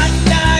anda